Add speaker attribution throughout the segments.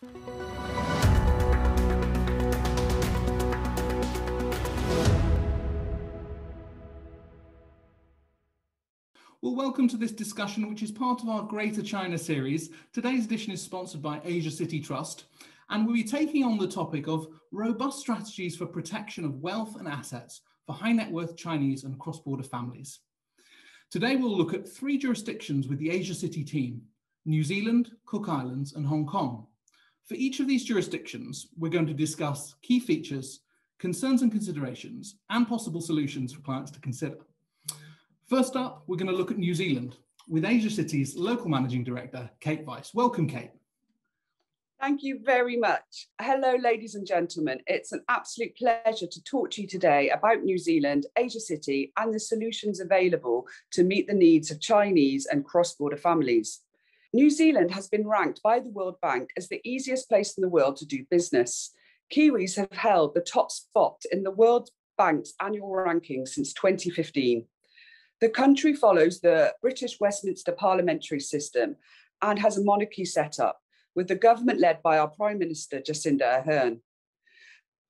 Speaker 1: Well, welcome to this discussion, which is part of our Greater China series. Today's edition is sponsored by Asiaciti Trust, and we'll be taking on the topic of robust strategies for protection of wealth and assets for high net worth Chinese and cross border families. Today, we'll look at three jurisdictions with the Asiaciti team New Zealand, Cook Islands, and Hong Kong. For each of these jurisdictions, we're going to discuss key features, concerns and considerations, and possible solutions for clients to consider. First up, we're going to look at New Zealand with Asiaciti's local managing director, Kate Weiss. Welcome, Kate.
Speaker 2: Thank you very much. Hello, ladies and gentlemen. It's an absolute pleasure to talk to you today about New Zealand, Asiaciti, and the solutions available to meet the needs of Chinese and cross border families. New Zealand has been ranked by the World Bank as the easiest place in the world to do business. Kiwis have held the top spot in the World Bank's annual ranking since 2015. The country follows the British Westminster parliamentary system and has a monarchy set up, with the government led by our Prime Minister, Jacinda Ardern.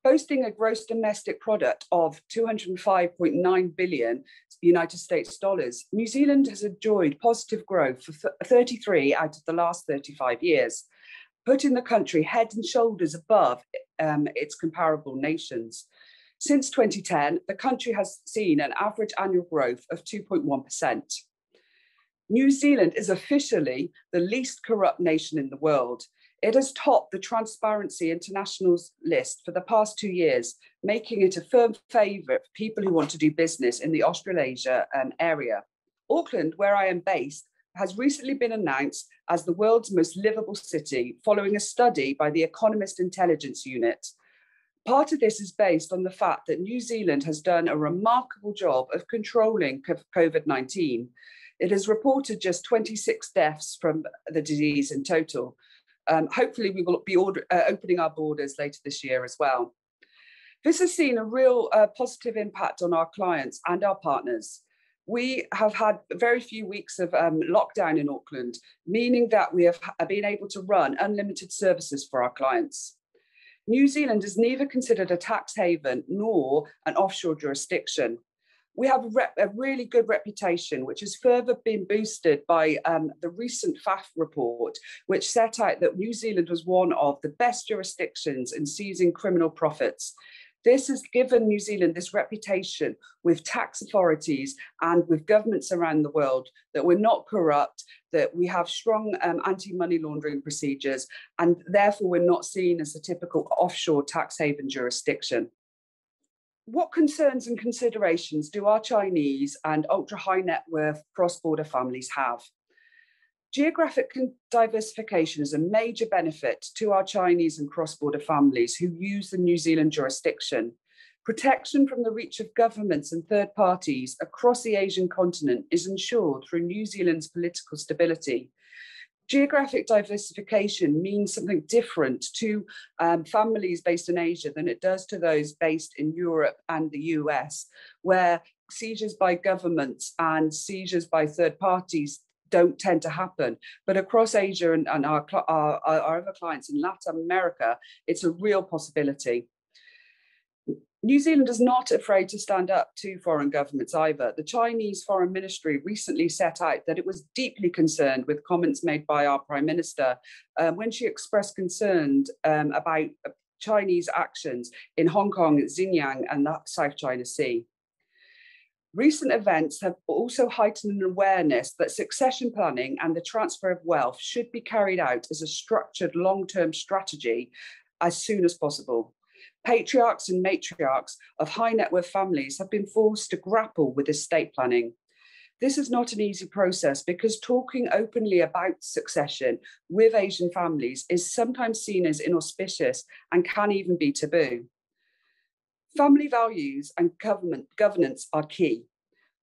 Speaker 2: Boasting a gross domestic product of 205.9 billion United States dollars, New Zealand has enjoyed positive growth for 33 out of the last 35 years, putting the country head and shoulders above um, its comparable nations. Since 2010, the country has seen an average annual growth of 2.1%. New Zealand is officially the least corrupt nation in the world. It has topped the Transparency International's list for the past two years, making it a firm favourite for people who want to do business in the Australasia um, area. Auckland, where I am based, has recently been announced as the world's most livable city following a study by the Economist Intelligence Unit. Part of this is based on the fact that New Zealand has done a remarkable job of controlling COVID 19. It has reported just 26 deaths from the disease in total. Um, hopefully, we will be order, uh, opening our borders later this year as well. This has seen a real uh, positive impact on our clients and our partners. We have had very few weeks of um, lockdown in Auckland, meaning that we have been able to run unlimited services for our clients. New Zealand is neither considered a tax haven nor an offshore jurisdiction. We have a, rep, a really good reputation, which has further been boosted by um, the recent FATF report, which set out that New Zealand was one of the best jurisdictions in seizing criminal profits. This has given New Zealand this reputation with tax authorities and with governments around the world that we're not corrupt, that we have strong um, anti money laundering procedures, and therefore we're not seen as a typical offshore tax haven jurisdiction. What concerns and considerations do our Chinese and ultra high net worth cross border families have? Geographic diversification is a major benefit to our Chinese and cross border families who use the New Zealand jurisdiction. Protection from the reach of governments and third parties across the Asian continent is ensured through New Zealand's political stability. Geographic diversification means something different to um, families based in Asia than it does to those based in Europe and the US, where seizures by governments and seizures by third parties don't tend to happen. But across Asia and, and our, our, our other clients in Latin America, it's a real possibility. New Zealand is not afraid to stand up to foreign governments either. The Chinese Foreign Ministry recently set out that it was deeply concerned with comments made by our Prime Minister um, when she expressed concern um, about Chinese actions in Hong Kong, Xinjiang, and the South China Sea. Recent events have also heightened an awareness that succession planning and the transfer of wealth should be carried out as a structured long term strategy as soon as possible. Patriarchs and matriarchs of high net worth families have been forced to grapple with estate planning. This is not an easy process because talking openly about succession with Asian families is sometimes seen as inauspicious and can even be taboo. Family values and government governance are key.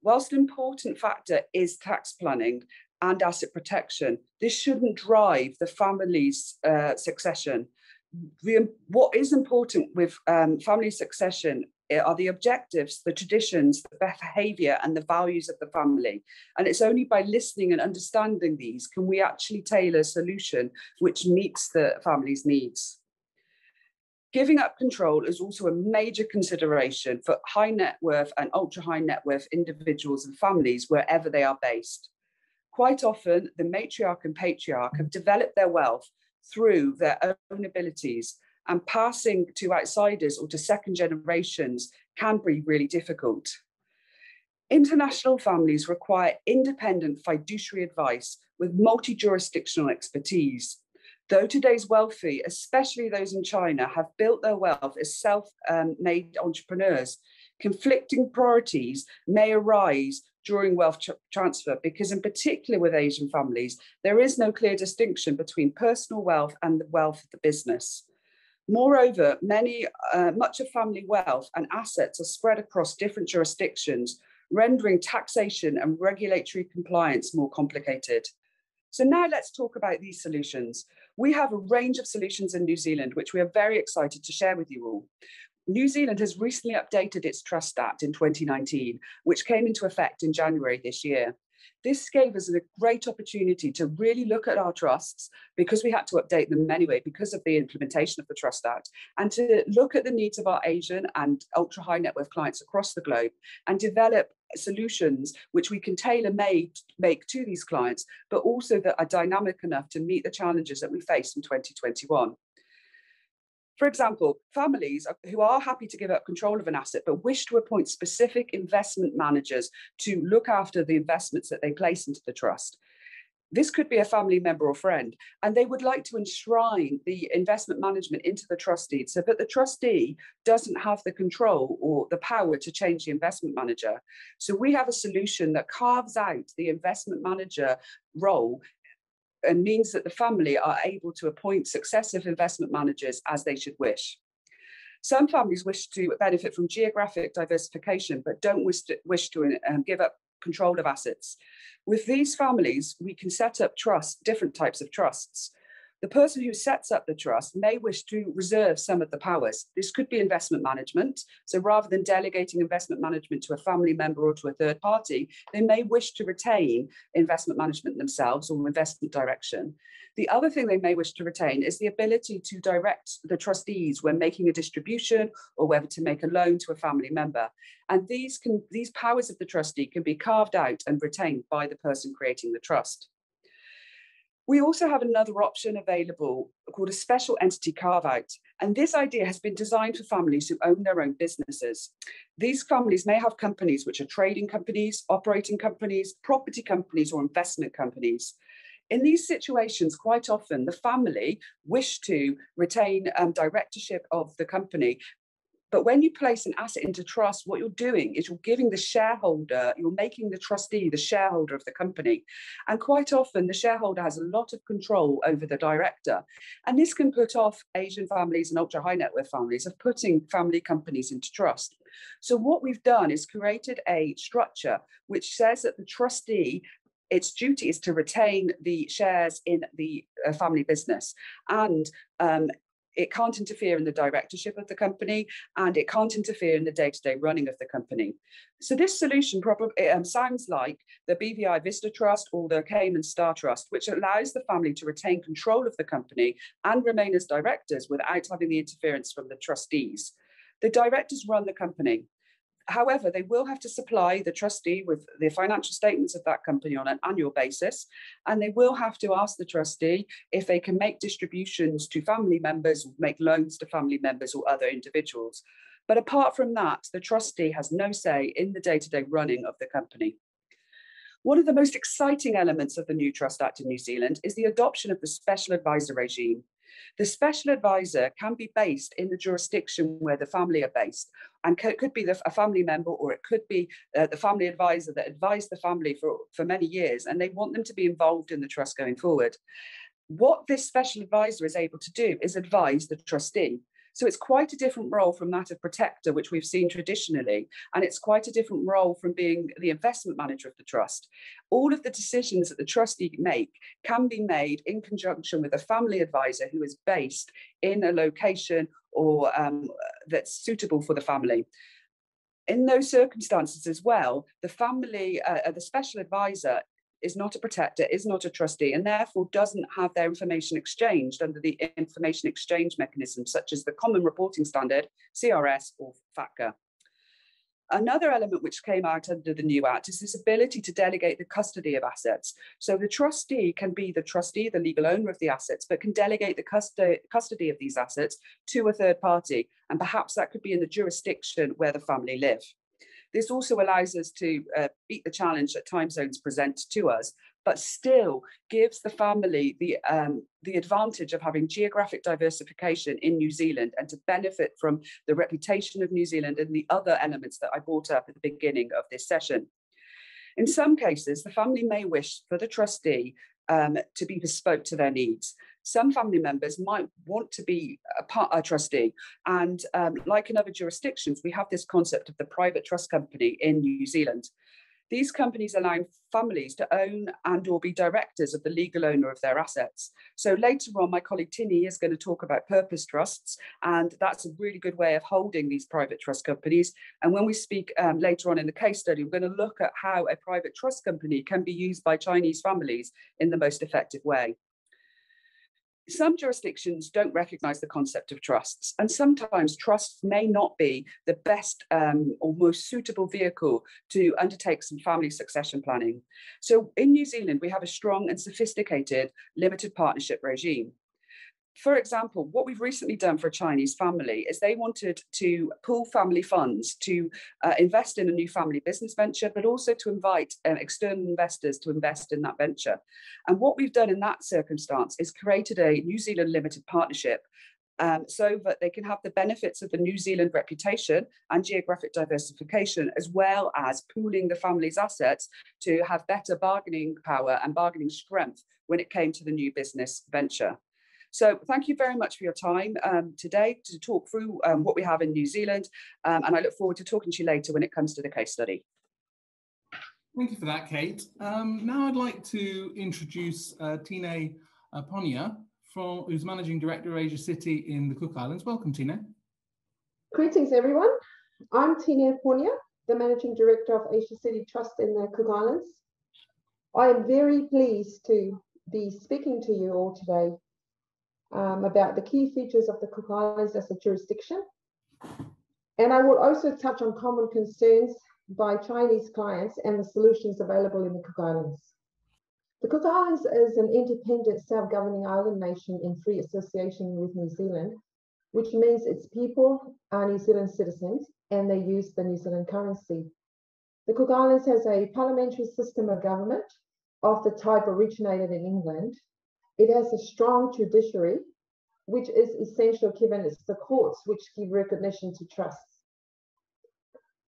Speaker 2: Whilst an important factor is tax planning and asset protection, this shouldn't drive the family's uh, succession. The, what is important with um, family succession are the objectives, the traditions, the behavior, and the values of the family. And it's only by listening and understanding these can we actually tailor a solution which meets the family's needs. Giving up control is also a major consideration for high net worth and ultra high net worth individuals and families wherever they are based. Quite often, the matriarch and patriarch have developed their wealth through their own abilities, and passing to outsiders or to second generations can be really difficult. International families require independent fiduciary advice with multi jurisdictional expertise. Though today's wealthy, especially those in China, have built their wealth as self um, made entrepreneurs, conflicting priorities may arise during wealth transfer because, in particular with Asian families, there is no clear distinction between personal wealth and the wealth of the business. Moreover, many, uh, much of family wealth and assets are spread across different jurisdictions, rendering taxation and regulatory compliance more complicated. So now let's talk about these solutions. We have a range of solutions in New Zealand, which we are very excited to share with you all. New Zealand has recently updated its Trust Act in 2019, which came into effect in January this year. This gave us a great opportunity to really look at our trusts because we had to update them anyway because of the implementation of the Trust Act and to look at the needs of our Asian and ultra high net worth clients across the globe and develop solutions which we can tailor made make to these clients, but also that are dynamic enough to meet the challenges that we face in 2021. For example, families who are happy to give up control of an asset but wish to appoint specific investment managers to look after the investments that they place into the trust. This could be a family member or friend, and they would like to enshrine the investment management into the trustee so that the trustee doesn't have the control or the power to change the investment manager. So we have a solution that carves out the investment manager role and means that the family are able to appoint successive investment managers as they should wish. Some families wish to benefit from geographic diversification, but don't wish to, wish to um, give up control of assets. With these families, we can set up trusts, different types of trusts. The person who sets up the trust may wish to reserve some of the powers. This could be investment management. So rather than delegating investment management to a family member or to a third party, they may wish to retain investment management themselves or investment direction. The other thing they may wish to retain is the ability to direct the trustees when making a distribution or whether to make a loan to a family member. And these can these powers of the trustee can be carved out and retained by the person creating the trust. We also have another option available called a special entity carve out. And this idea has been designed for families who own their own businesses. These families may have companies which are trading companies, operating companies, property companies, or investment companies. In these situations, quite often the family wish to retain um, directorship of the company, but when you place an asset into trust, what you're doing is you're giving the shareholder, you're making the trustee the shareholder of the company. And quite often, the shareholder has a lot of control over the director. And this can put off Asian families and ultra high net worth families of putting family companies into trust. So, what we've done is created a structure which says that the trustee its duty is to retain the shares in the uh, family business and um, it can't interfere in the directorship of the company and it can't interfere in the day-to-day running of the company. So this solution probably um, sounds like the BVI Vista Trust or the Cayman Star Trust, which allows the family to retain control of the company and remain as directors without having the interference from the trustees. The directors run the company. However, they will have to supply the trustee with the financial statements of that company on an annual basis, and they will have to ask the trustee if they can make distributions to family members, make loans to family members or other individuals. But apart from that, the trustee has no say in the day to day running of the company. One of the most exciting elements of the new Trust Act in New Zealand is the adoption of the special advisor regime. The special advisor can be based in the jurisdiction where the family are based, and it could be the, a family member or it could be uh, the family advisor that advised the family for, for many years, and they want them to be involved in the trust going forward. What this special advisor is able to do is advise the trustee. So it's quite a different role from that of protector, which we've seen traditionally. And it's quite a different role from being the investment manager of the trust. All of the decisions that the trustee make can be made in conjunction with a family advisor who is based in a location or um, that's suitable for the family. In those circumstances as well, the family, uh, uh, the special advisor is not a protector, is not a trustee, and therefore doesn't have their information exchanged under the information exchange mechanism, such as the Common Reporting Standard, CRS, or FATCA. Another element which came out under the new act is this ability to delegate the custody of assets. So the trustee can be the trustee, the legal owner of the assets, but can delegate the custody, custody of these assets to a third party. And perhaps that could be in the jurisdiction where the family live. This also allows us to uh, beat the challenge that time zones present to us but still gives the family the, um, the advantage of having geographic diversification in New Zealand and to benefit from the reputation of New Zealand and the other elements that I brought up at the beginning of this session. In some cases, the family may wish for the trustee um, to be bespoke to their needs. Some family members might want to be a, part, a trustee. And um, like in other jurisdictions, we have this concept of the private trust company in New Zealand. These companies allow families to own and or be directors of the legal owner of their assets. So later on, my colleague Tine is going to talk about purpose trusts, and that's a really good way of holding these private trust companies. And when we speak um, later on in the case study, we're going to look at how a private trust company can be used by Chinese families in the most effective way some jurisdictions don't recognize the concept of trusts, and sometimes trusts may not be the best um, or most suitable vehicle to undertake some family succession planning. So in New Zealand, we have a strong and sophisticated limited partnership regime for example, what we've recently done for a Chinese family is they wanted to pool family funds to uh, invest in a new family business venture, but also to invite uh, external investors to invest in that venture. And what we've done in that circumstance is created a New Zealand limited partnership um, so that they can have the benefits of the New Zealand reputation and geographic diversification, as well as pooling the family's assets to have better bargaining power and bargaining strength when it came to the new business venture. So thank you very much for your time um, today to talk through um, what we have in New Zealand. Um, and I look forward to talking to you later when it comes to the case study.
Speaker 1: Thank you for that, Kate. Um, now I'd like to introduce uh, Tine uh, Ponia, from, who's Managing Director of Asiaciti in the Cook Islands. Welcome, Tine.
Speaker 3: Greetings, everyone. I'm Tine Ponia, the Managing Director of Asiaciti Trust in the Cook Islands. I am very pleased to be speaking to you all today um, about the key features of the Cook Islands as a jurisdiction. And I will also touch on common concerns by Chinese clients and the solutions available in the Cook Islands. The Cook Islands is an independent self-governing island nation in free association with New Zealand, which means its people are New Zealand citizens and they use the New Zealand currency. The Cook Islands has a parliamentary system of government of the type originated in England it has a strong judiciary, which is essential given it's the courts which give recognition to trusts.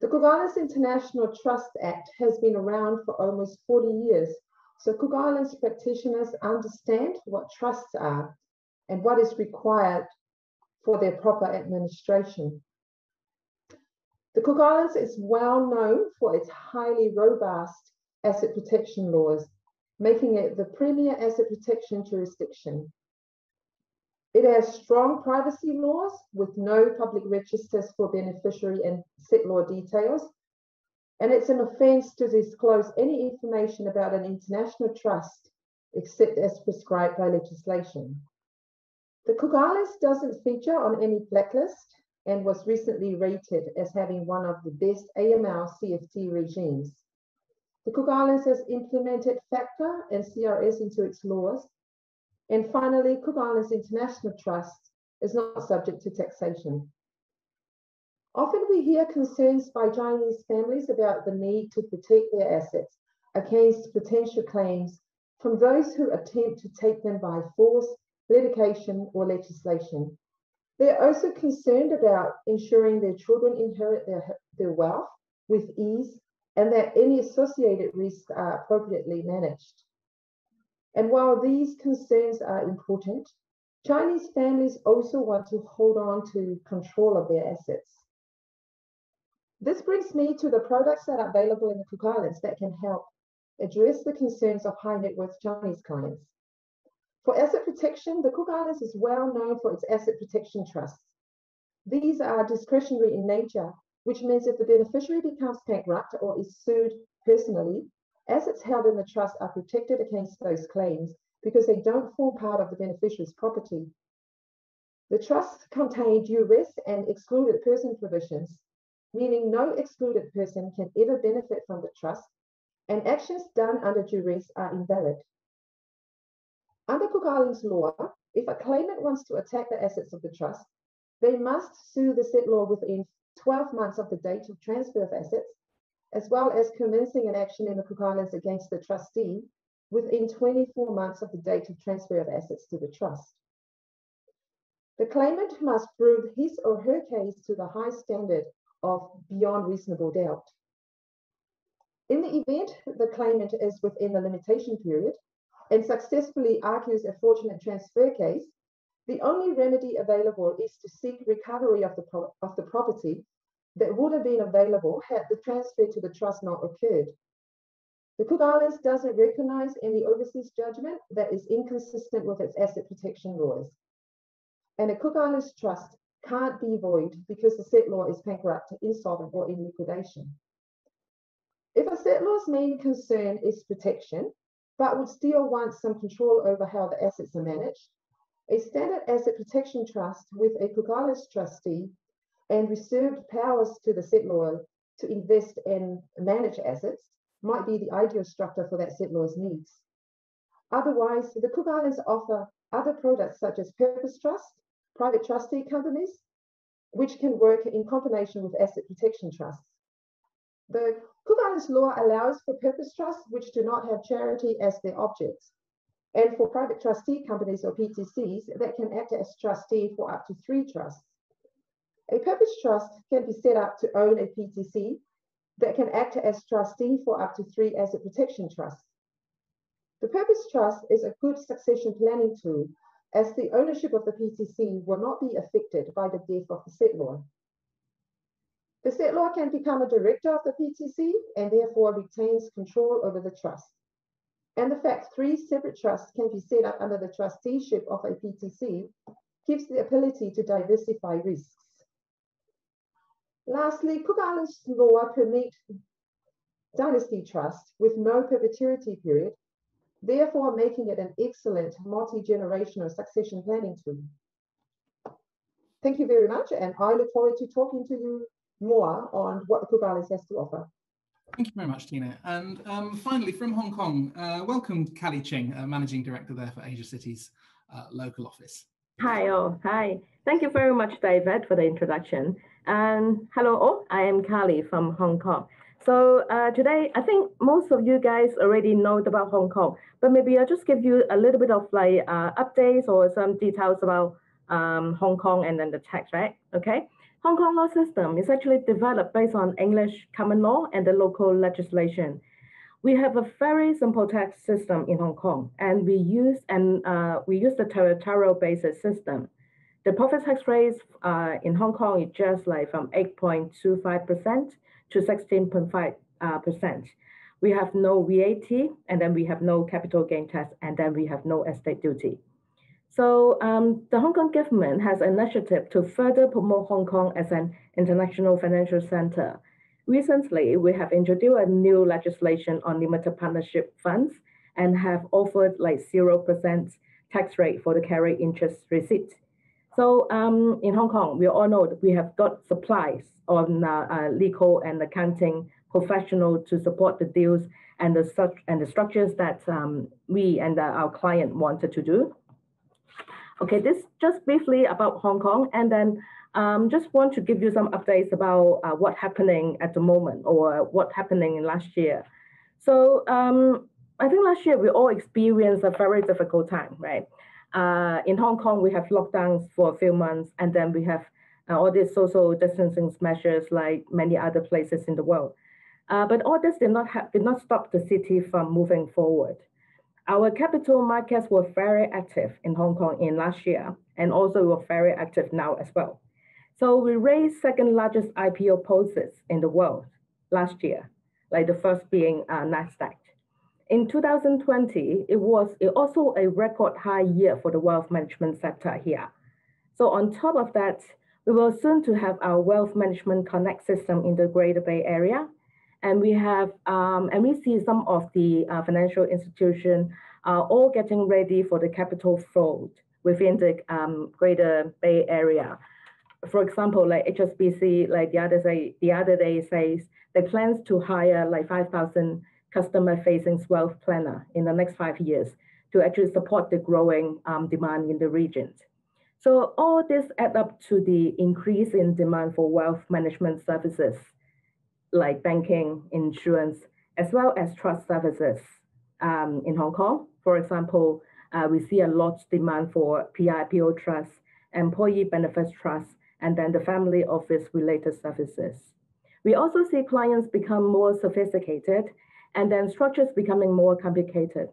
Speaker 3: The Cook Islands International Trust Act has been around for almost 40 years, so Cook Islands practitioners understand what trusts are and what is required for their proper administration. The Cook Islands is well known for its highly robust asset protection laws making it the premier asset protection jurisdiction. It has strong privacy laws with no public registers for beneficiary and settlor details. And it's an offence to disclose any information about an international trust except as prescribed by legislation. The Cook Islands doesn't feature on any blacklist and was recently rated as having one of the best AML CFT regimes. The Cook Islands has implemented FATCA and CRS into its laws. And finally, Cook Islands International Trust is not subject to taxation. Often we hear concerns by Chinese families about the need to protect their assets against potential claims from those who attempt to take them by force, litigation, or legislation. They're also concerned about ensuring their children inherit their, their wealth with ease and that any associated risks are appropriately managed. And while these concerns are important, Chinese families also want to hold on to control of their assets. This brings me to the products that are available in the Cook Islands that can help address the concerns of high net worth Chinese clients. For asset protection, the Cook Islands is well known for its asset protection trusts. These are discretionary in nature which means if the beneficiary becomes bankrupt or is sued personally, assets held in the trust are protected against those claims because they don't form part of the beneficiary's property. The trust contained duress and excluded person provisions, meaning no excluded person can ever benefit from the trust, and actions done under duress are invalid. Under Cook Islands law, if a claimant wants to attack the assets of the trust, they must sue the settlor within 12 months of the date of transfer of assets, as well as commencing an action in the Cook Islands against the trustee within 24 months of the date of transfer of assets to the trust. The claimant must prove his or her case to the high standard of beyond reasonable doubt. In the event the claimant is within the limitation period and successfully argues a fortunate transfer case, the only remedy available is to seek recovery of the, of the property that would have been available had the transfer to the trust not occurred. The Cook Islands doesn't recognize any overseas judgment that is inconsistent with its asset protection laws and a Cook Islands trust can't be void because the settlor is bankrupt, insolvent, or in liquidation. If a settlor's main concern is protection, but would still want some control over how the assets are managed, a standard asset protection trust with a Cook Islands trustee and reserved powers to the settlor to invest and manage assets might be the ideal structure for that settlor's needs. Otherwise, the Cook Islands offer other products such as purpose trust, private trustee companies, which can work in combination with asset protection trusts. The Cook Islands law allows for purpose trusts which do not have charity as their objects, and for private trustee companies or PTCs that can act as trustee for up to three trusts. A purpose trust can be set up to own a PTC that can act as trustee for up to three asset protection trusts. The purpose trust is a good succession planning tool as the ownership of the PTC will not be affected by the death of the settlor. The settlor can become a director of the PTC and therefore retains control over the trust. And the fact three separate trusts can be set up under the trusteeship of a PTC gives the ability to diversify risks. Lastly, Cook Islands law permit dynasty trust with no perpetuity period therefore making it an excellent multi-generational succession planning tool. Thank you very much, and I look forward to talking to you more on what the Cook Islands has to offer.
Speaker 1: Thank you very much, Tine. And um, finally, from Hong Kong, uh, welcome Cally Ching, uh, Managing Director there for Asiaciti's uh, local office.
Speaker 4: Hi, all. Hi. Thank you very much, David, for the introduction. And hello, all. I am Cally from Hong Kong. So uh, today, I think most of you guys already know about Hong Kong, but maybe I'll just give you a little bit of like uh, updates or some details about um, Hong Kong and then the tax, right? Okay. Hong Kong law system is actually developed based on English common law and the local legislation. We have a very simple tax system in Hong Kong, and we use and uh, we use the territorial basis system. The profit tax rate uh, in Hong Kong is just like from 8.25 percent to 16.5%. Uh, we have no VAT, and then we have no capital gain tax, and then we have no estate duty. So um, the Hong Kong government has an initiative to further promote Hong Kong as an international financial center. Recently, we have introduced a new legislation on limited partnership funds and have offered like 0% tax rate for the carry interest receipt. So um, in Hong Kong, we all know that we have got supplies on uh, uh, legal and accounting professional to support the deals and the and the structures that um, we and uh, our client wanted to do. Okay, this just briefly about Hong Kong, and then um, just want to give you some updates about uh, what happening at the moment or what happening in last year. So um, I think last year we all experienced a very difficult time, right? Uh, in Hong Kong, we have lockdowns for a few months, and then we have uh, all these social distancing measures like many other places in the world. Uh, but all this did not, did not stop the city from moving forward. Our capital markets were very active in Hong Kong in last year, and also were very active now as well. So we raised second largest IPO poses in the world last year, like the first being uh, NASDAQ. In 2020, it was it also a record high year for the wealth management sector here. So on top of that, We will soon to have our wealth management connect system in the Greater Bay Area. And we have, um, and we see some of the uh, financial institutions are all getting ready for the capital flow within the um, Greater Bay Area. For example, like HSBC, like the other day, the other day says they plans to hire like 5,000 customer-facing wealth planner in the next five years to actually support the growing um, demand in the region. So all this add up to the increase in demand for wealth management services like banking, insurance, as well as trust services um, in Hong Kong. For example, uh, we see a lot demand for PIPO trust, employee benefits trust, and then the family office related services. We also see clients become more sophisticated and then structures becoming more complicated.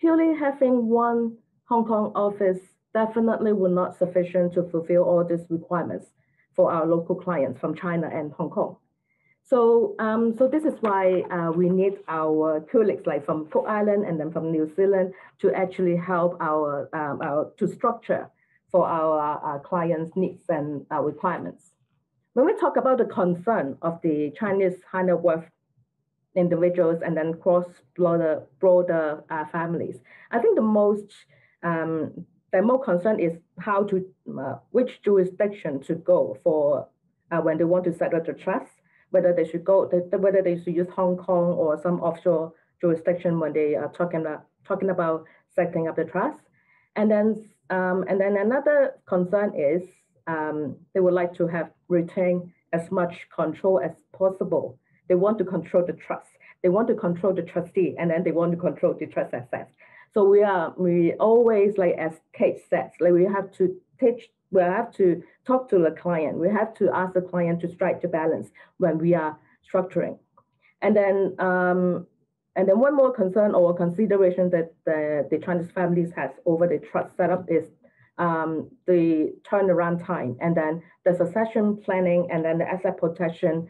Speaker 4: Purely having one Hong Kong office definitely will not sufficient to fulfill all these requirements for our local clients from China and Hong Kong. So, um, so this is why uh, we need our colleagues like from Cook Island and then from New Zealand to actually help our, um, our to structure for our, our clients' needs and requirements. When we talk about the concern of the Chinese high net worth individuals and then cross-border broader uh, families, I think the most um, the more concern is how to, uh, which jurisdiction to go for uh, when they want to set up the trust, whether they should go, whether they should use Hong Kong or some offshore jurisdiction when they are talking about, talking about setting up the trust. And then, um, and then another concern is um, they would like to have retain as much control as possible. They want to control the trust. They want to control the trustee, and then they want to control the trust assets. So we are we always like as Kate says, like we have to teach, we have to talk to the client. We have to ask the client to strike the balance when we are structuring. And then um, and then one more concern or consideration that the, the Chinese families has over the trust setup is um, the turnaround time and then the succession planning and then the asset protection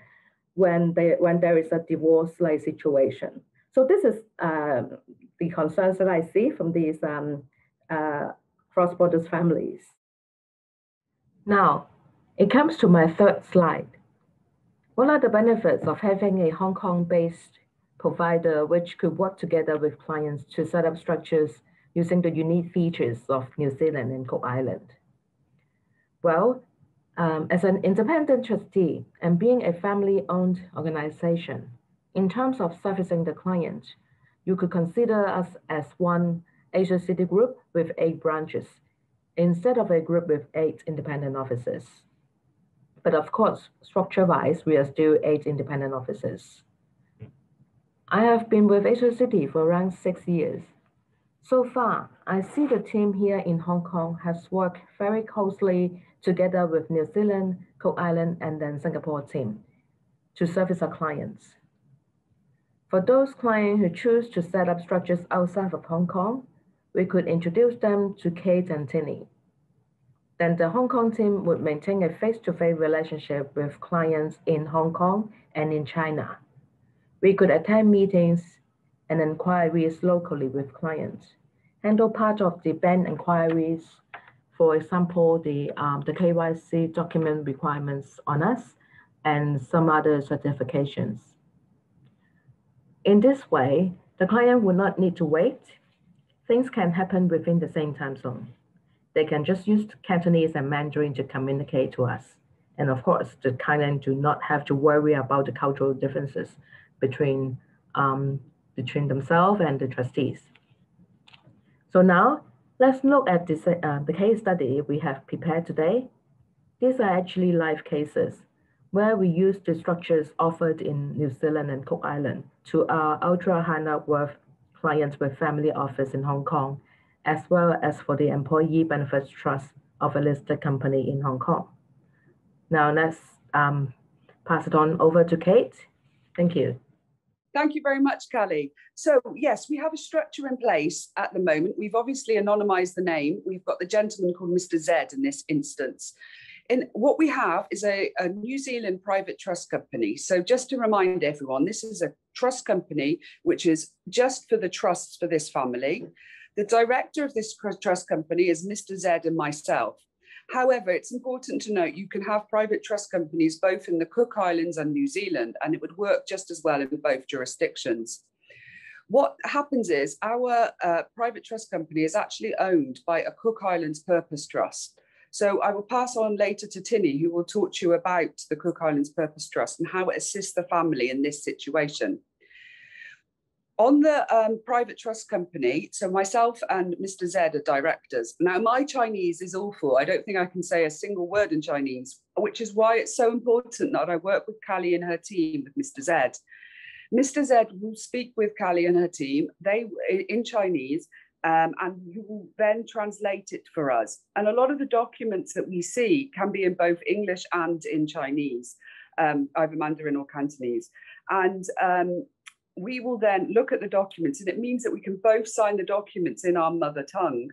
Speaker 4: when they when there is a divorce like situation. So this is um, the concerns that I see from these um, uh, cross-border families. Now, it comes to my third slide. What are the benefits of having a Hong Kong-based provider which could work together with clients to set up structures using the unique features of New Zealand and Cook Island? Well, um, as an independent trustee and being a family-owned organization, in terms of servicing the client, you could consider us as one Asiaciti group with eight branches instead of a group with eight independent offices. But of course, structure-wise, we are still eight independent offices. I have been with Asiaciti for around six years. So far, I see the team here in Hong Kong has worked very closely together with New Zealand, Cook Island, and then Singapore team to service our clients. For those clients who choose to set up structures outside of Hong Kong, we could introduce them to Kate and Tine. Then the Hong Kong team would maintain a face-to-face relationship with clients in Hong Kong and in China. We could attend meetings and inquiries locally with clients, handle part of the bank inquiries, for example, the, um, the KYC document requirements on us, and some other certifications. In this way, the client would not need to wait. Things can happen within the same time zone. They can just use Cantonese and Mandarin to communicate to us. And of course, the client do not have to worry about the cultural differences between, um, between themselves and the trustees. So now, let's look at this, uh, the case study we have prepared today. These are actually live cases where we use the structures offered in New Zealand and Cook Island to our ultra high net worth clients with family office in Hong Kong, as well as for the employee benefits trust of a listed company in Hong Kong. Now let's um, pass it on over to Kate. Thank you.
Speaker 2: Thank you very much, Cally. So yes, we have a structure in place at the moment. We've obviously anonymized the name. We've got the gentleman called Mr. Z in this instance. And what we have is a, a New Zealand private trust company. So just to remind everyone, this is a trust company which is just for the trusts for this family. The director of this trust company is Mr. Z and myself. However, it's important to note you can have private trust companies both in the Cook Islands and New Zealand, and it would work just as well in both jurisdictions. What happens is our uh, private trust company is actually owned by a Cook Islands Purpose Trust. So I will pass on later to Tine, who will talk to you about the Cook Islands Purpose Trust and how it assists the family in this situation. On the um, private trust company, so myself and Mr. Z are directors. Now, my Chinese is awful. I don't think I can say a single word in Chinese, which is why it's so important that I work with Cally and her team with Mr. Z. Mr. Z will speak with Cally and her team they in Chinese, um, and you will then translate it for us. And a lot of the documents that we see can be in both English and in Chinese, um, either Mandarin or Cantonese. And um, we will then look at the documents, and it means that we can both sign the documents in our mother tongue.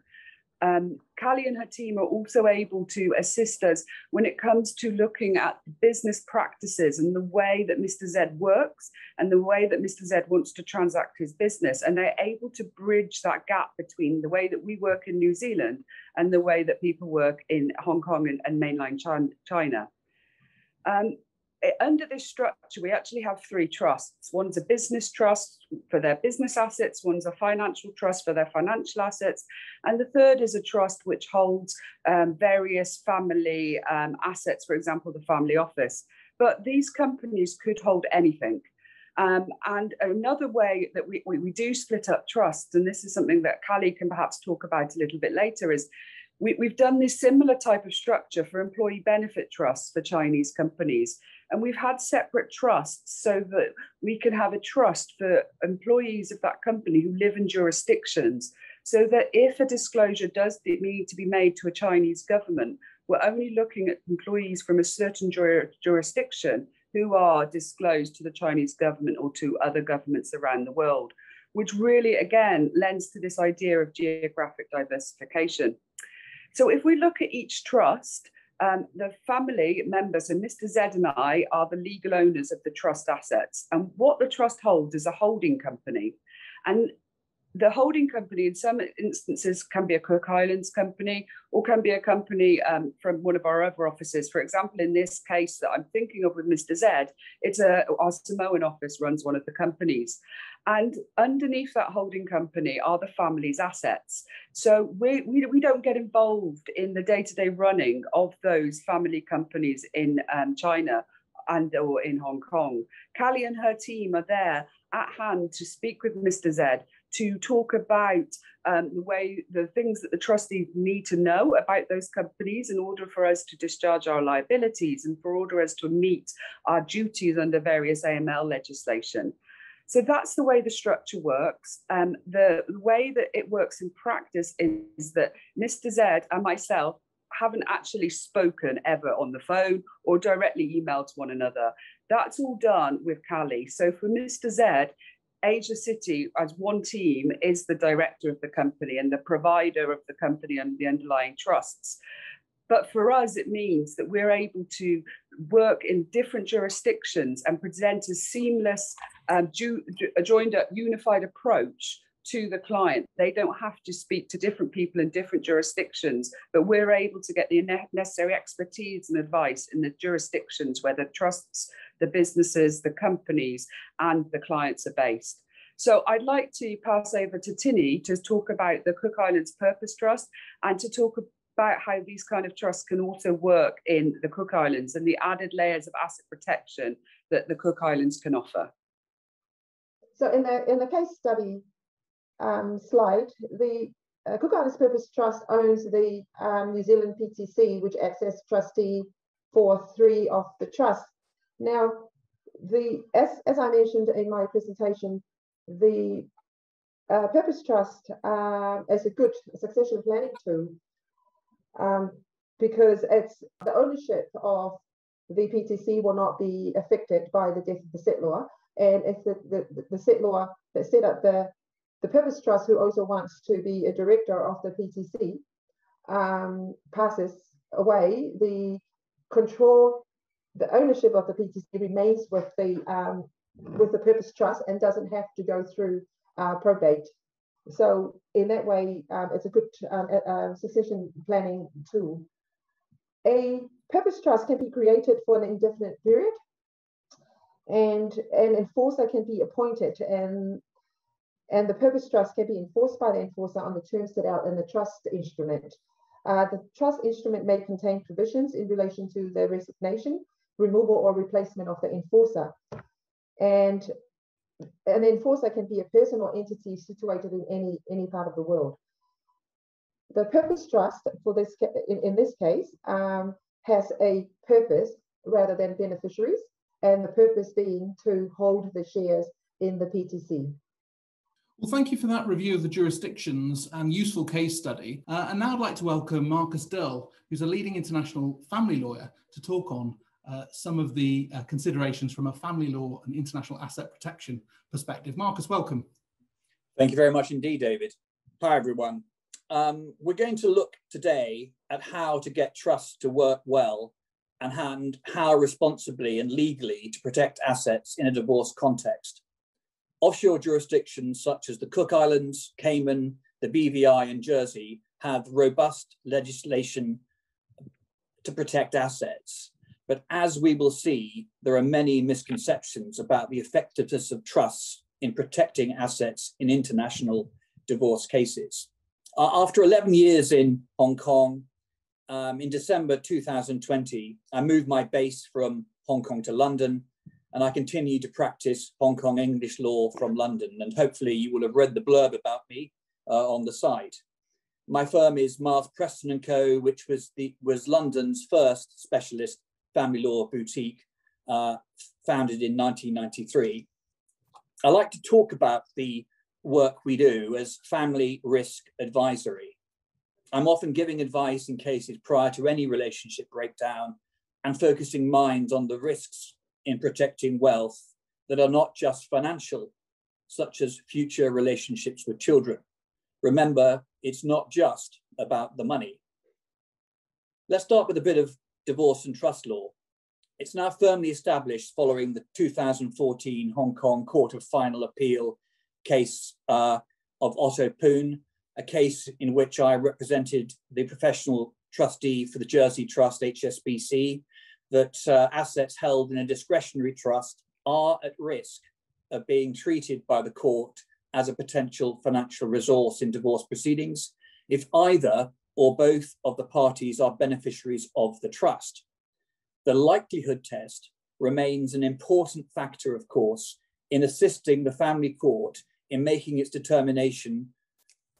Speaker 2: Um, Cally and her team are also able to assist us when it comes to looking at business practices and the way that Mr. Z works and the way that Mr. Z wants to transact his business. And they're able to bridge that gap between the way that we work in New Zealand and the way that people work in Hong Kong and, and mainland China. Um, under this structure, we actually have three trusts. One's a business trust for their business assets, one's a financial trust for their financial assets, and the third is a trust which holds um, various family um, assets, for example, the family office. But these companies could hold anything. Um, and another way that we, we, we, do split up trusts, and this is something that Cally can perhaps talk about a little bit later, is we, we've done this similar type of structure for employee benefit trusts for Chinese companies. And we've had separate trusts so that we can have a trust for employees of that company who live in jurisdictions so that if a disclosure does need to be made to a Chinese government, we're only looking at employees from a certain jurisdiction who are disclosed to the Chinese government or to other governments around the world, which really, again, lends to this idea of geographic diversification. So if we look at each trust, um, the family members and Mr. Z and I are the legal owners of the trust assets. And what the trust holds is a holding company. And the holding company in some instances can be a Cook Islands company or can be a company um, from one of our other offices. For example, in this case that I'm thinking of with Mr. Z, it's a, our Samoan office runs one of the companies. And underneath that holding company are the family's assets. So we, we, we don't get involved in the day-to-day running of those family companies in um, China and or in Hong Kong. Cally and her team are there at hand to speak with Mr. Z to talk about um, the way the things that the trustees need to know about those companies in order for us to discharge our liabilities and for order us to meet our duties under various AML legislation. So that's the way the structure works. Um, the, way that it works in practice is that Mr. Z and myself haven't actually spoken ever on the phone or directly emailed to one another. That's all done with Cally. So for Mr. Z, Asiaciti, as one team, is the director of the company and the provider of the company and the underlying trusts. But for us, it means that we're able to work in different jurisdictions and present a seamless, um, a joined up, unified approach to the client. They don't have to speak to different people in different jurisdictions, but we're able to get the necessary expertise and advice in the jurisdictions where the trusts the businesses, the companies, and the clients are based. So I'd like to pass over to Tine to talk about the Cook Islands Purpose Trust and to talk about how these kind of trusts can also work in the Cook Islands and the added layers of asset protection that the Cook Islands can offer.
Speaker 3: So in the in the case study um, slide, the uh, Cook Islands Purpose Trust owns the um, New Zealand PTC, which acts as trustee for three of the trusts. Now, the as, as I mentioned in my presentation, the uh, Purpose Trust uh, is a good succession planning tool um, because it's the ownership of the PTC will not be affected by the death of the settlor. And if the, the, the settlor that set up the, the Purpose Trust, who also wants to be a director of the PTC, um, passes away, the control the ownership of the PTC remains with the um, with the Purpose Trust and doesn't have to go through uh, probate. So in that way, um, it's a good um, succession planning tool. a purpose trust can be created for an indefinite period and an enforcer can be appointed and and the purpose trust can be enforced by the enforcer on the terms set out in the trust instrument. Uh, the trust instrument may contain provisions in relation to the resignation, removal or replacement of the enforcer. And an enforcer can be a person or entity situated in any, any part of the world. The purpose trust for this in, in this case um, has a purpose rather than beneficiaries, and the purpose being to hold the shares in the PTC.
Speaker 1: Well, thank you for that review of the jurisdictions and useful case study. Uh, and now I'd like to welcome Marcus Dearle, who's a leading international family lawyer, to talk on uh, some of the uh, considerations from a family law and international asset protection perspective. Marcus, welcome.
Speaker 5: Thank you very much indeed, David. Hi, everyone. Um, we're going to look today at how to get trust to work well and and how responsibly and legally to protect assets in a divorce context. Offshore jurisdictions such as the Cook Islands, Cayman, the BVI, and Jersey have robust legislation to protect assets. But as we will see, there are many misconceptions about the effectiveness of trusts in protecting assets in international divorce cases. Uh, after 11 years in Hong Kong, um, in December 2020, I moved my base from Hong Kong to London, and I continue to practice Hong Kong English law from London. And hopefully, you will have read the blurb about me uh, on the site. My firm is Miles Preston and Co., which was the was London's first specialist family law boutique uh, founded in 1993. I like to talk about the work we do as family risk advisory. I'm often giving advice in cases prior to any relationship breakdown and focusing minds on the risks in protecting wealth that are not just financial, such as future relationships with children. Remember, it's not just about the money. Let's start with a bit of divorce and trust law. It's now firmly established following the 2014 Hong Kong Court of Final Appeal case uh, of Otto Poon, a case in which I represented the professional trustee for the Jersey Trust HSBC, that uh, assets held in a discretionary trust are at risk of being treated by the court as a potential financial resource in divorce proceedings if either or both of the parties are beneficiaries of the trust. The likelihood test remains an important factor, of course, in assisting the family court in making its determination.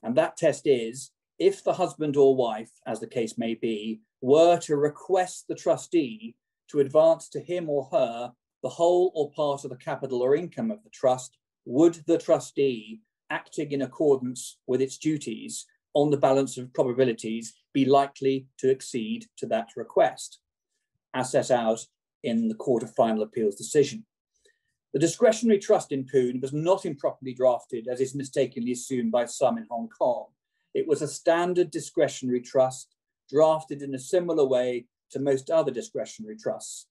Speaker 5: And that test is if the husband or wife, as the case may be, were to request the trustee to advance to him or her the whole or part of the capital or income of the trust, would the trustee, acting in accordance with its duties, on the balance of probabilities be likely to accede to that request, as set out in the Court of Final Appeals decision. The discretionary trust in Poon was not improperly drafted, as is mistakenly assumed by some in Hong Kong. It was a standard discretionary trust drafted in a similar way to most other discretionary trusts.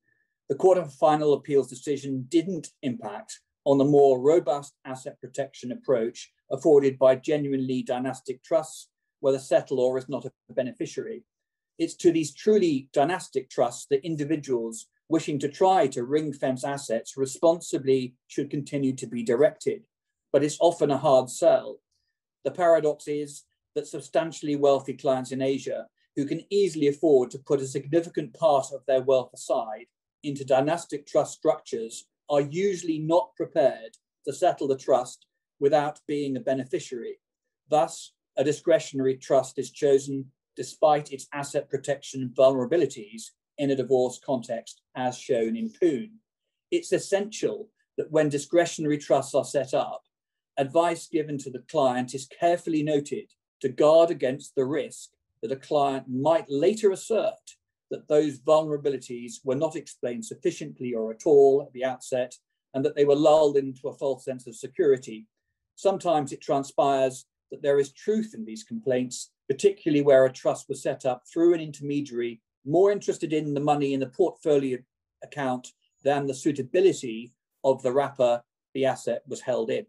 Speaker 5: The Court of Final Appeals decision didn't impact on the more robust asset protection approach afforded by genuinely dynastic trusts where the settlor is not a beneficiary. It's to these truly dynastic trusts that individuals wishing to try to ring fence assets responsibly should continue to be directed. But it's often a hard sell. The paradox is that substantially wealthy clients in Asia who can easily afford to put a significant part of their wealth aside into dynastic trust structures are usually not prepared to settle the trust without being a beneficiary. Thus, a discretionary trust is chosen despite its asset protection vulnerabilities in a divorce context, as shown in Poon. It's essential that when discretionary trusts are set up, advice given to the client is carefully noted to guard against the risk that a client might later assert that those vulnerabilities were not explained sufficiently or at all at the outset, and that they were lulled into a false sense of security. Sometimes it transpires that there is truth in these complaints, particularly where a trust was set up through an intermediary more interested in the money in the portfolio account than the suitability of the wrapper the asset was held in.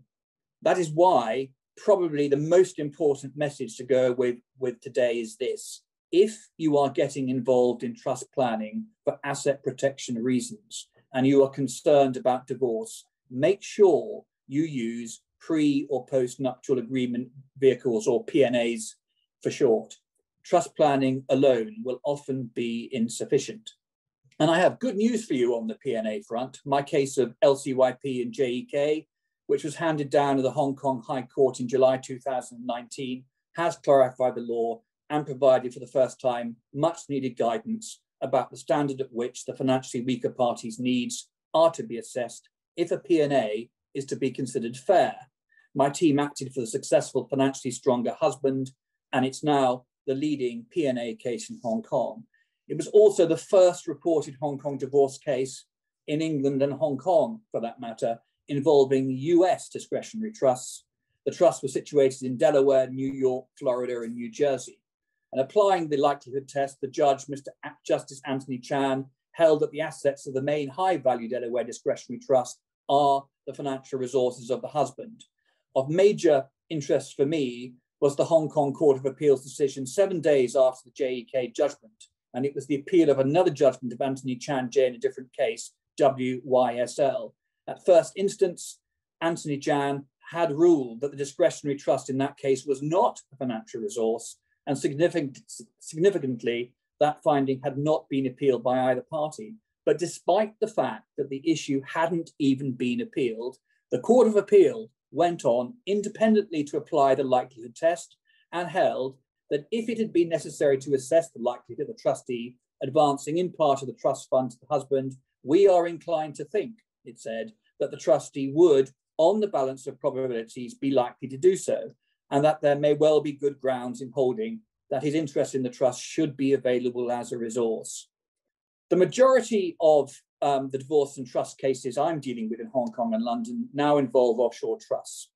Speaker 5: That is why probably the most important message to go with, with today is this. if you are getting involved in trust planning for asset protection reasons and you are concerned about divorce, make sure you use pre or post nuptial agreement vehicles or PNAs for short. Trust planning alone will often be insufficient. And I have good news for you on the PNA front. My case of LCYP and JEK, which was handed down to the Hong Kong High Court in July 2019, has clarified the law and provided for the first time much needed guidance about the standard at which the financially weaker parties' needs are to be assessed if a PNA is to be considered fair. My team acted for the successful financially stronger husband, and it's now the leading PNA case in Hong Kong. It was also the first reported Hong Kong divorce case in England and Hong Kong, for that matter, involving US discretionary trusts. The trusts were situated in Delaware, New York, Florida, and New Jersey. And applying the likelihood test, the judge, Mr. Justice Anthony Chan, held that the assets of the main high value Delaware discretionary trust are the financial resources of the husband. Of major interest for me was the Hong Kong Court of Appeal's decision seven days after the JEK judgment. And it was the appeal of another judgment of Anthony Chan J in a different case, WYSL. At first instance, Anthony Chan had ruled that the discretionary trust in that case was not a financial resource, and significant, significantly, that finding had not been appealed by either party. But despite the fact that the issue hadn't even been appealed, the Court of Appeal went on independently to apply the likelihood test and held that if it had been necessary to assess the likelihood of the trustee advancing in part of the trust fund to the husband, we are inclined to think, it said, that the trustee would, on the balance of probabilities, be likely to do so, and that there may well be good grounds in holding that his interest in the trust should be available as a resource. The majority of um, the divorce and trust cases I'm dealing with in Hong Kong and London now involve offshore trusts.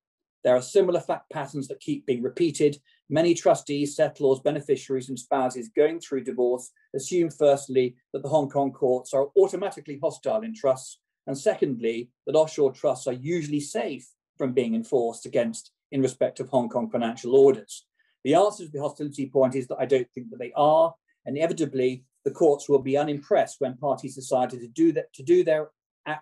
Speaker 5: There are similar fact patterns that keep being repeated. Many trustees, settlors, beneficiaries, and spouses going through divorce assume, firstly, that the Hong Kong courts are automatically hostile in trusts, and secondly, that offshore trusts are usually safe from being enforced against in respect of Hong Kong financial orders. The answer to the hostility point is that I don't think that they are, inevitably the courts will be unimpressed when parties decided to do that to do their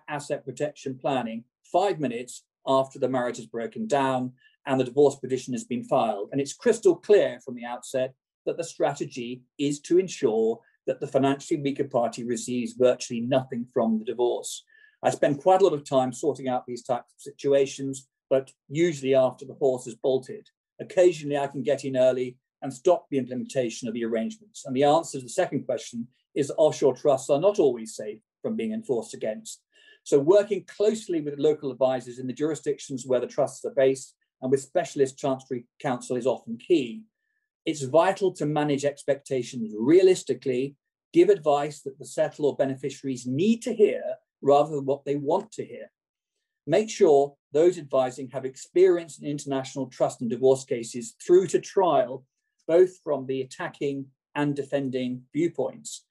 Speaker 5: asset protection planning five minutes after the marriage has broken down and the divorce petition has been filed. And it's crystal clear from the outset that the strategy is to ensure that the financially weaker party receives virtually nothing from the divorce. I spend quite a lot of time sorting out these types of situations, but usually after the horse has bolted. Occasionally, I can get in early and stop the implementation of the arrangements. And the answer to the second question is offshore trusts are not always safe from being enforced against. So working closely with local advisors in the jurisdictions where the trusts are based and with specialist chancery counsel is often key. It's vital to manage expectations realistically, give advice that the settlor or beneficiaries need to hear rather than what they want to hear. Make sure those advising have experience in international trust and divorce cases through to trial both from the attacking and defending viewpoints.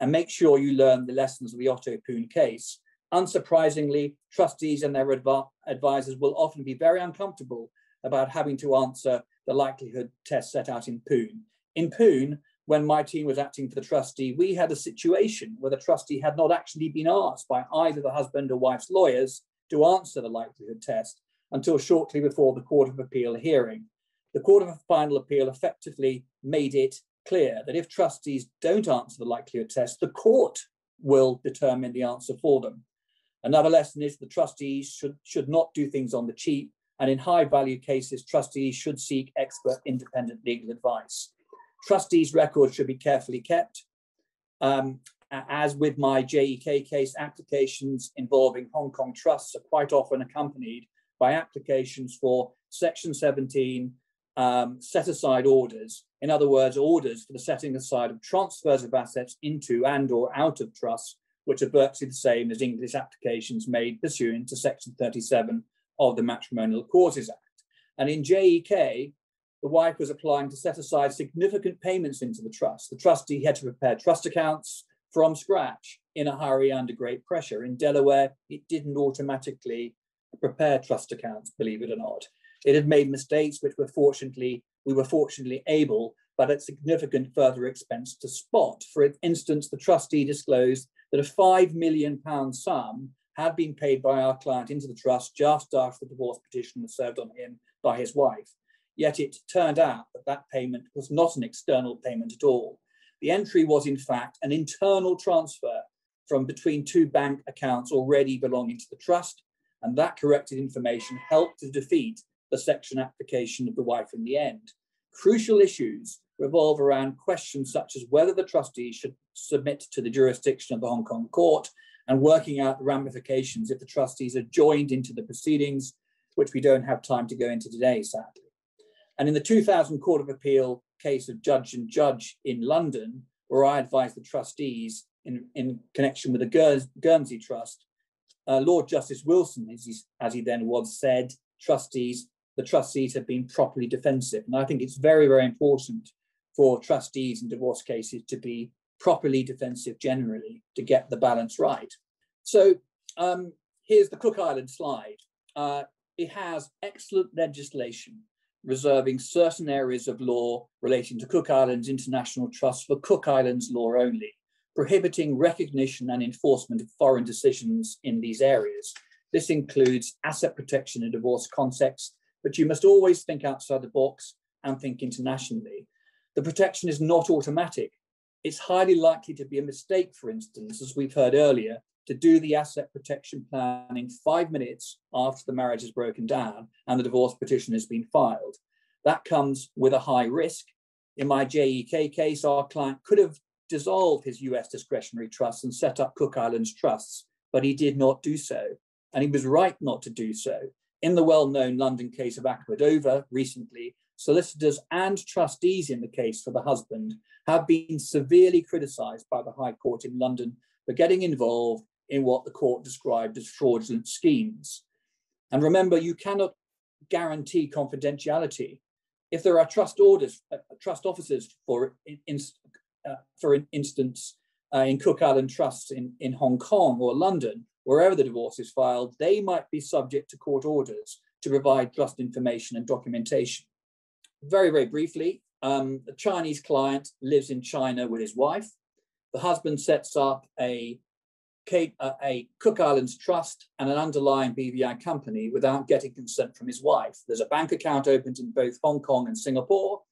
Speaker 5: And make sure you learn the lessons of the Otto Poon case. Unsurprisingly, trustees and their adv advisors will often be very uncomfortable about having to answer the likelihood test set out in Poon. In Poon, when my team was acting for the trustee, we had a situation where the trustee had not actually been asked by either the husband or wife's lawyers to answer the likelihood test until shortly before the Court of Appeal hearing the Court of Final Appeal effectively made it clear that if trustees don't answer the likelihood test, the court will determine the answer for them. Another lesson is the trustees should, should not do things on the cheap, and in high value cases, trustees should seek expert independent legal advice. Trustees' records should be carefully kept. Um, as with my JEK case, applications involving Hong Kong trusts are quite often accompanied by applications for Section 17 um, set aside orders. In other words, orders for the setting aside of transfers of assets into and or out of trusts, which are virtually the same as English applications made pursuant to Section 37 of the Matrimonial Causes Act. And in JEK, the wife was applying to set aside significant payments into the trust. The trustee had to prepare trust accounts from scratch in a hurry under great pressure. In Delaware, it didn't automatically prepare trust accounts, believe it or not. It had made mistakes, which were fortunately we were fortunately able, but at significant further expense to Spot. For instance, the trustee disclosed that a £5 million sum had been paid by our client into the trust just after the divorce petition was served on him by his wife. Yet it turned out that that payment was not an external payment at all. The entry was, in fact, an internal transfer from between two bank accounts already belonging to the trust, and that corrected information helped to defeat the section application of the wife in the end. Crucial issues revolve around questions such as whether the trustee should submit to the jurisdiction of the Hong Kong court and working out the ramifications if the trustees are joined into the proceedings, which we don't have time to go into today, sadly. And in the 2000 Court of Appeal case of Judge and Judge in London, where I advised the trustees in, in connection with the Guernsey Trust, uh, Lord Justice Wilson, as he, as he then was, said trustees, the trustees have been properly defensive. And I think it's very, very important for trustees in divorce cases to be properly defensive generally to get the balance right. So um, here's the Cook Island slide. Uh, it has excellent legislation reserving certain areas of law relating to Cook Islands International Trust for Cook Islands law only, prohibiting recognition and enforcement of foreign decisions in these areas. This includes asset protection in divorce context, but you must always think outside the box and think internationally. The protection is not automatic. It's highly likely to be a mistake, for instance, as we've heard earlier, to do the asset protection plan in five minutes after the marriage has broken down and the divorce petition has been filed. That comes with a high risk. In my JEK case, our client could have dissolved his US discretionary trust and set up Cook Islands trusts, but he did not do so. And he was right not to do so. In the well known London case of Akhmedova recently, solicitors and trustees in the case for the husband have been severely criticised by the High Court in London for getting involved in what the court described as fraudulent schemes. And remember, you cannot guarantee confidentiality. If there are trust orders, uh, trust officers, for in, uh, for instance, uh, in Cook Island trusts in, in Hong Kong or London, wherever the divorce is filed, they might be subject to court orders to provide trust information and documentation. Very, very briefly, um, the Chinese client lives in China with his wife. The husband sets up a, a Cook Islands trust and an underlying BVI company without getting consent from his wife. There's a bank account opened in both Hong Kong and Singapore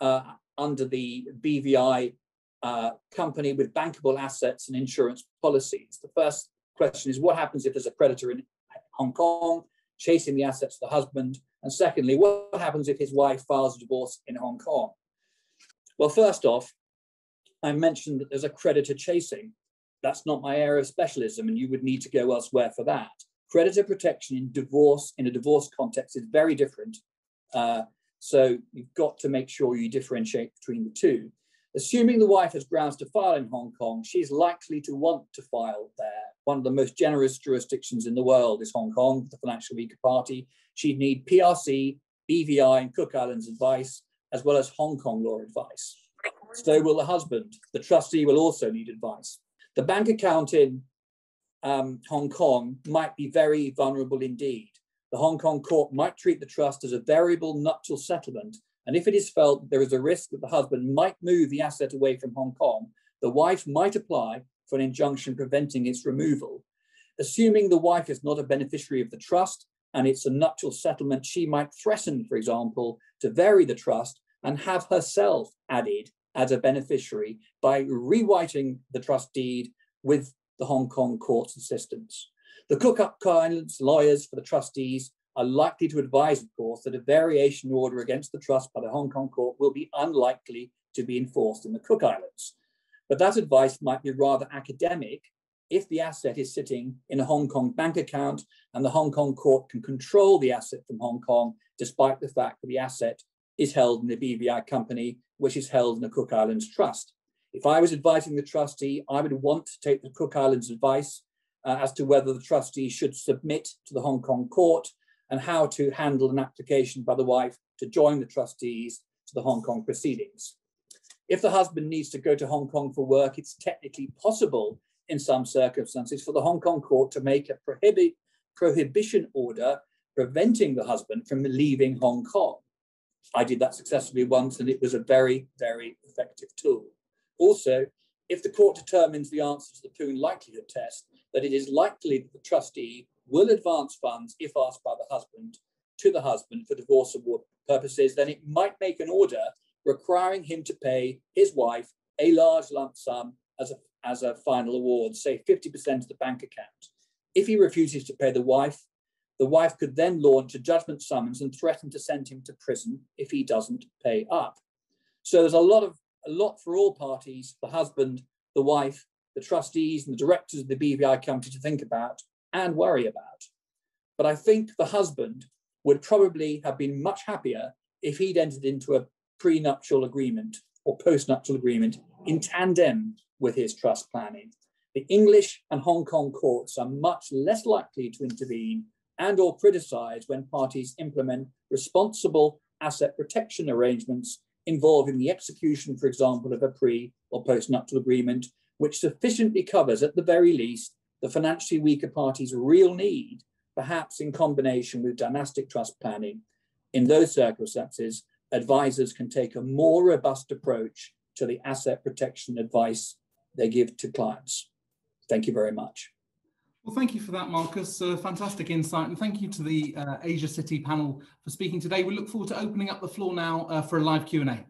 Speaker 5: uh, under the BVI uh, company with bankable assets and insurance policies. The first question is what happens if there's a creditor in Hong Kong chasing the assets of the husband? And secondly, what happens if his wife files a divorce in Hong Kong? Well, first off, I mentioned that there's a creditor chasing. That's not my area of specialism, and you would need to go elsewhere for that. Creditor protection in divorce, in a divorce context, is very different. Uh, so you've got to make sure you differentiate between the two. Assuming the wife has grounds to file in Hong Kong, she's likely to want to file there. One of the most generous jurisdictions in the world is Hong Kong, the financial weaker party. She'd need PRC, BVI, and Cook Islands advice, as well as Hong Kong law advice. So will the husband. The trustee will also need advice. The bank account in um, Hong Kong might be very vulnerable indeed. The Hong Kong court might treat the trust as a variable nuptial settlement. And if it is felt there is a risk that the husband might move the asset away from Hong Kong, the wife might apply for an injunction preventing its removal. Assuming the wife is not a beneficiary of the trust and it's a nuptial settlement, she might threaten, for example, to vary the trust and have herself added as a beneficiary by rewriting the trust deed with the Hong Kong court's assistance. The Cook Up Islands lawyers for the trustees are likely to advise, of course, that a variation order against the trust by the Hong Kong court will be unlikely to be enforced in the Cook Islands. But that advice might be rather academic if the asset is sitting in a Hong Kong bank account and the Hong Kong court can control the asset from Hong Kong, despite the fact that the asset is held in a BVI company, which is held in a Cook Islands trust. If I was advising the trustee, I would want to take the Cook Islands advice uh, as to whether the trustee should submit to the Hong Kong court and how to handle an application by the wife to join the trustees to the Hong Kong proceedings. If the husband needs to go to Hong Kong for work, it's technically possible in some circumstances for the Hong Kong court to make a prohibit, prohibition order preventing the husband from leaving Hong Kong. I did that successfully once, and it was a very, very effective tool. Also, if the court determines the answer to the Poon likelihood test, that it is likely that the trustee will advance funds if asked by the husband to the husband for divorce award purposes, then it might make an order requiring him to pay his wife a large lump sum as a, as a final award, say 50% of the bank account. If he refuses to pay the wife, the wife could then launch a judgment summons and threaten to send him to prison if he doesn't pay up. So there's a lot of a lot for all parties, the husband, the wife, the trustees, and the directors of the BVI company to think about and worry about. But I think the husband would probably have been much happier if he'd entered into a prenuptial agreement or postnuptial agreement in tandem with his trust planning. The English and Hong Kong courts are much less likely to intervene and or criticize when parties implement responsible asset protection arrangements involving the execution, for example, of a pre or post-nuptial agreement, which sufficiently covers, at the very least, the financially weaker party's real need, perhaps in combination with dynastic trust planning. In those circumstances, advisors can take a more robust approach to the asset protection advice they give to clients. Thank you very much.
Speaker 1: Well, thank you for that, Marcus. Uh, fantastic insight. And thank you to the uh, Asiaciti panel for speaking today. We look forward to opening up the floor now uh, for a live Q&A.